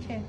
切。